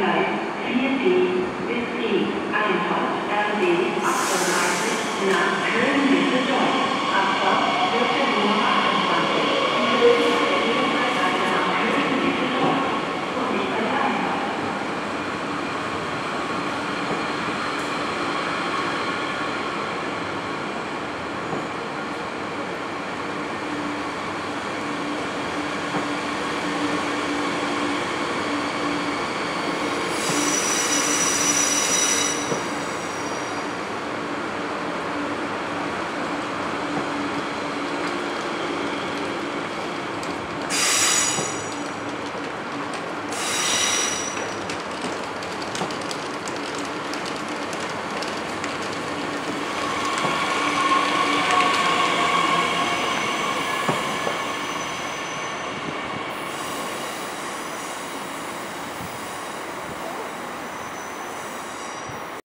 like, 4D